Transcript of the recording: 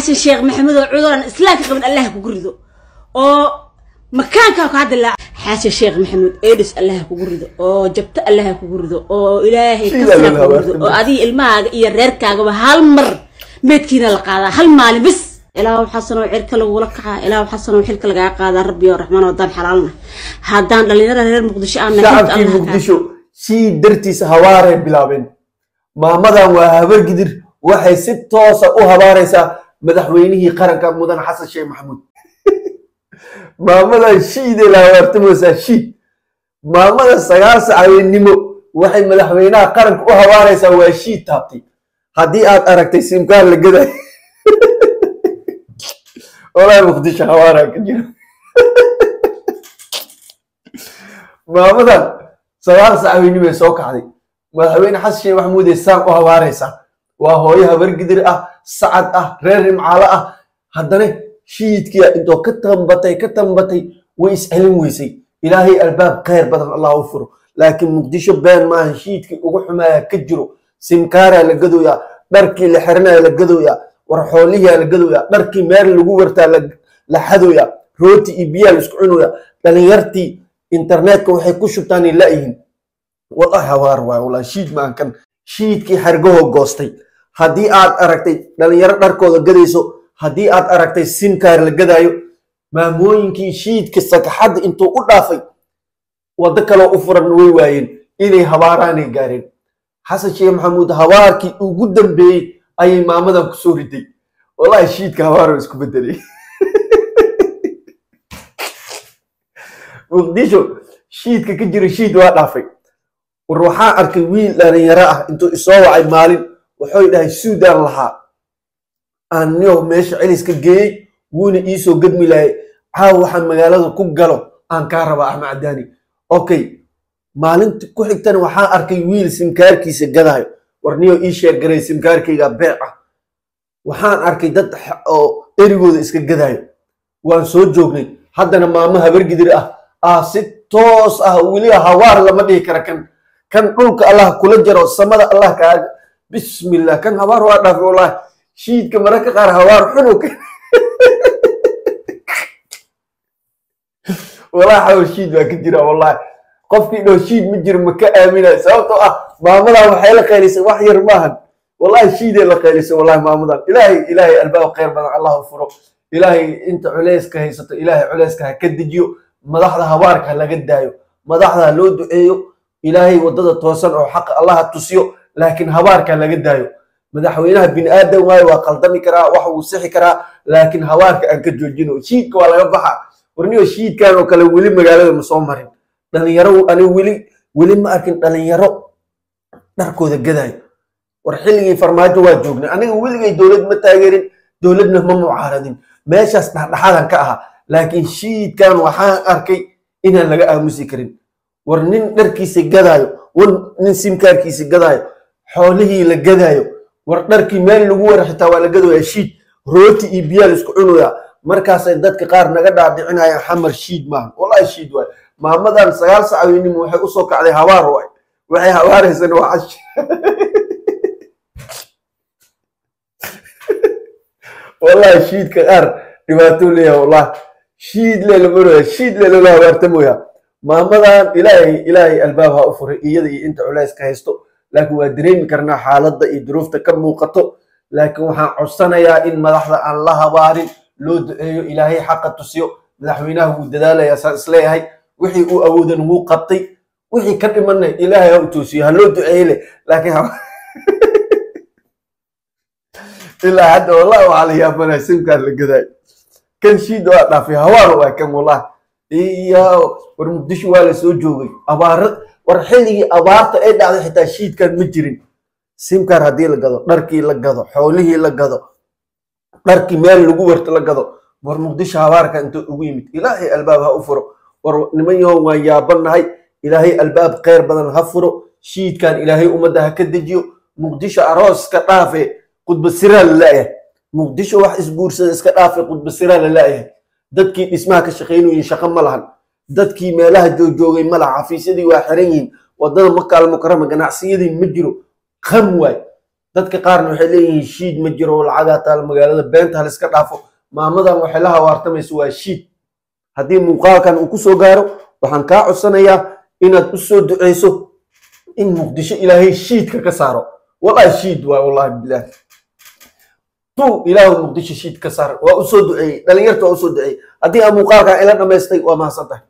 xasan sheekh maxamed oo cuduran islaamka qaban allah kugu rido oo makaankaa ku hadda laa xasan sheekh maxamed edis allah kugu rido oo jabto allah kugu rido oo ilaahay kasra kugu rido oo adiga ilmahaaga iyo reerkaagaba hal mar meedkiina la qaadaa hal maalin bis ilaahu xasanoo cirka lagula kacaa ilaahu xasanoo xilka lagaa qaadaa rabbi oo raxmaan oo haddaan xalaalna haddaan dhalinyarada reer muqdisho aan shacabkii muqdisho sii dartiisa habaaray bilaabeen. Maamadan waa habar gidir waxay si toosa u habaaraysaa madaxweynihii qaranka mudan xasan sheekh maxamuud. Maamadan shiiday la habaartamaysaa shiid. Maamada sagaal sacaweennimo waxay madaxweynaha qaranka u habaaraysaa waa shiid taabtay. Haddii aad aragtay simkaan la gaday. Walaa muqdisho habaaraa ka jiro. Maamadan sagaal sacaweennimay soo kacday. Madaxweyne xasan sheekh maxamuud ee saan u habaaraysaa waa hooyo habargidir ah sacad ah reer rimcaalo ah. Haddana shiidkia intoo ka tambatay ka tambatay way iscelin weysay. Ilaahay albaab khayr badan allah u furo. Laakiin muqdisho been maaha shiidkii ugu xumaaya ka jiro. Simkaaraa la gadooyaa dharkii la xirnaya la gadooyaa war xoolihiyaa la gadooyaa dharkii meel lagu wartaa la xadooyaa rooti iyo biyaa la isku cunoyaa dhalinyartii internetka waxay ku shubtaanay la'yihiin wallahi hawaar waay wallahi shiid maan kan. Shiidkii xargahoo goostay haddii aad aragtay dhalinyaro dharkooda gadayso haddii aad aragtay simkaar la gadaayo maamooyinkii shiidka sakaxadda intuu u dhaafay waddo kaloo u furan way waayeen inay habaaraanay gaareen. Xasan sheekh maxamuud habaarkii ugu dambeeyey ayay maamadan ku soo riday. Wallahi shiidka habaaro isku bedelay muqdisho shiidka ka jira shiid waa dhaafay. War waxaan arkay wiil dhalinyaro ah intuu isoo wacay maalin wuxuu dhahay suudaan lahaa. Aanniyo meesha celiska geeyey wuuna iisoo gadmi lahay. Caawa waxaan magaalada ku galo aan kaa rabaa axmed okay maalinta ku xigtana waxaan arkay wiil simkaarkiisa gadaayo war niyo ii sheergaray simkaarkayga beec ah waxaan arkay dad oo erigooda iska gadaayo waan soo joognay. Haddana maamo habargidir ah. Ah si toos ah weliba hawaar lama dhihi kara kan. Kan dhulka allah kula jaro samada allah kaaga bismillah kan habaar waa dhaafay wallahi shiidka mararka qaar habaar xunu ka wallahi xawar shiid baa ka jira wallahi qofkii dhow shiid ma jiro ma ka aaminay sababtoo ah maamadan waxay la qaylisay wax yar maahan wallahi shiiday la qaylisay wallahi maamadan ilaahay ilaahay albaab khayr badan allah u furo. Ilaahay inta culeyska haysato ilaahay culeyska ha ka dejiyo. Madaxda habaarka ha laga daayo. Madaxda ha loo duceeyo. Ilaahay waddada toosan oo xaqa allah ha tusiyo laakiin habaarka laga daayo. Madaxweynaha bini aadan waayo waa qaldami karaa wax wuu sixi karaa laakiin habaarka aan ka joojino. Shiidka waa laga baxa warniyo shiidkan oo kale weli magaalada ma soo marin. Dhalinyaro ani weli weli ma arkin dhalinyaro dharkooda gadaayo. War xilligii farmaajo waa joognay. Aniga weligay dowlad ma taageerin dowladna ma mucaaradin. Meeshaas dhexdhexaadan ka ahaa. Laakiin shiidkan waxaan arkay inaan laga aamusi karin. War nin dharkiisa gadaayo war nin simkaarkiisa gadaayo xoolihii la gadaayo. War dharkii meel lagu wara xitaa waa la gadooyaa shiid. Rooti iyo biyaa la isku cunoyaa markaasay dadka qaar naga dhaadhicinayaan xamar shiid maaha wallahi shiid waay. Maamadan sagaal sacaweynimo waxay u soo kacday habaar waay. Waxay habaaraysana waa cash. Wallahi shiidka qaar dhibaatou leeyahay wallahi shiid le lamarooya shiid le loola habaartamoyaa maamadan ilaahay ilaahay albaab ha u furay. Iyada iyo inta culayska haysto laakiin waa dareemi karnaa xaaladda iyo duruufta ka muuqato. Laakiin waxaan codsanayaa in madaxda aan la habaarin loo duceeyo ilaahay xaqa tusiyo. Madaxweynaha wuu dadaalayaa saan is leeyahay wixii uu awoodan wuu qabtay. Wixii ka dhimanna ilaahay ha u toosiyo ha loo duceeye leh laakiin ilaa hadda wallahi waxaa la yaabanaya simkaan la gadaayo kan shiida waa dhaafay hawaar waa kan wallahi iyo war muqdisho waa la soo joogay. Abaara war xilligii abaarta ay dhacday xitaa shiidkan ma jirin. Simkar haddii la gado dharkii la gado xoolihii la gado dharkii meel lagu warto la gado war muqdisho habaarka inta ugu yimid. Ilaahay albaab ha u furo. War niman waan yaabanahay ilaahay albaab khayr badan ha furo. Shiidkan ilaahay ummadda ha ka dejiyo. Muqdisho arooska dhaafe khudba siraa la la'yahay muqdisho wax isguursada iska dhaafe khudba siraa la la'yahay dadkii dhismaha ka shaqaynayin shaqo ma lahan dadkii meelaha joogjoogay ma laha xafiisyadii waa xiran yihiin waddada makaal mukarama ganacsiyadii ma jiro qam waay. Dadka qaarna waxay leeyihiin shiid ma jiro lacagaa taal magaalada beenta hal iska dhaafo. Maamadan waxay la hawaartamayso waa shiid. Haddii muuqaalkan uu ku soo gaaro waxaan kaa codsanayaa inaad u soo duceyso in muqdisho ilaahay shiidka ka saaro. Wallahi shiid waay wallahi bilaah tu ilaahu muqdisho shiid ka saar waa u duceeyey dhalinyarta waa u duceeyey. Haddii aan muuqaalkan ila dhammaystay waa mahadsantahay